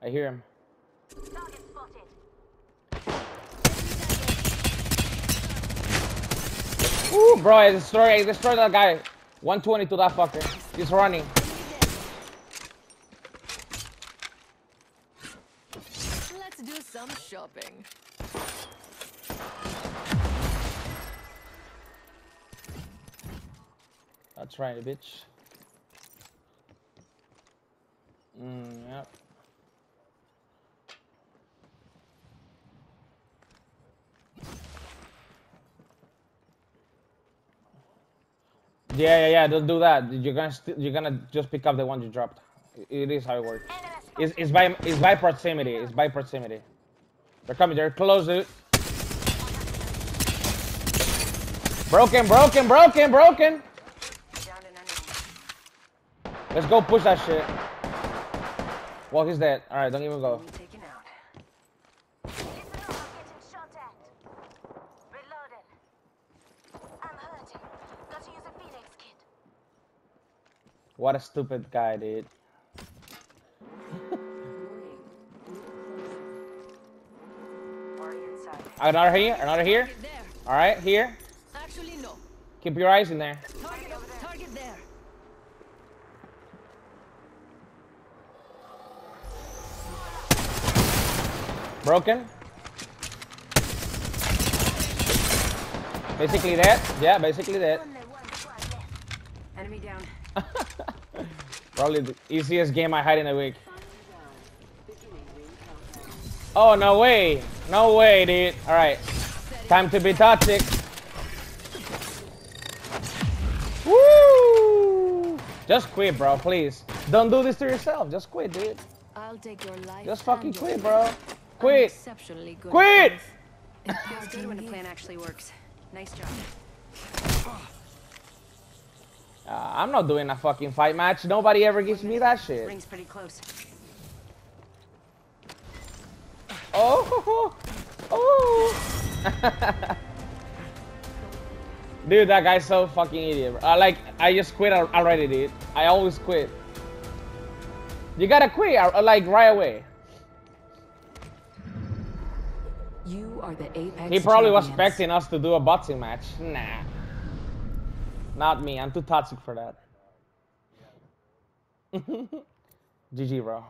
I hear him. Target spotted. Ooh, bro, I destroyed, I destroyed that guy. 120 to that fucker. He's running. Let's do some shopping. That's right, bitch. Mm, yep. Yeah, yeah, yeah. Don't do that. You're gonna st you're gonna just pick up the one you dropped. It is how it works. It's, it's by it's by proximity. It's by proximity. They're coming. They're close, dude. Broken, broken, broken, broken. Let's go push that shit. Well, he's dead. All right, don't even go. What a stupid guy, dude. Another here, another here. Target there. All right, here. Actually, no. Keep your eyes in there. Target, target there. Broken. Basically that. Yeah, basically dead. Only one squad left. Enemy down. Probably the easiest game I had in a week. Oh, no way. No way, dude. All right. Time to be toxic. Woo! Just quit, bro, please. Don't do this to yourself. Just quit, dude. I'll take your life. Just fucking quit, bro. I'm Quit. Exceptionally good. Quit! at both. Feels good when a plan actually works. Nice job. I'm not doing a fucking fight match. Nobody ever gives me that shit. Ring's pretty close. Oh, oh. dude, that guy's so fucking idiot. bro. Uh, like, I just quit already, dude. I always quit. You gotta quit, uh, like, right away. You are the Apex He probably was expecting us to do a boxing match. Nah. Not me. I'm too toxic for that. GG, bro.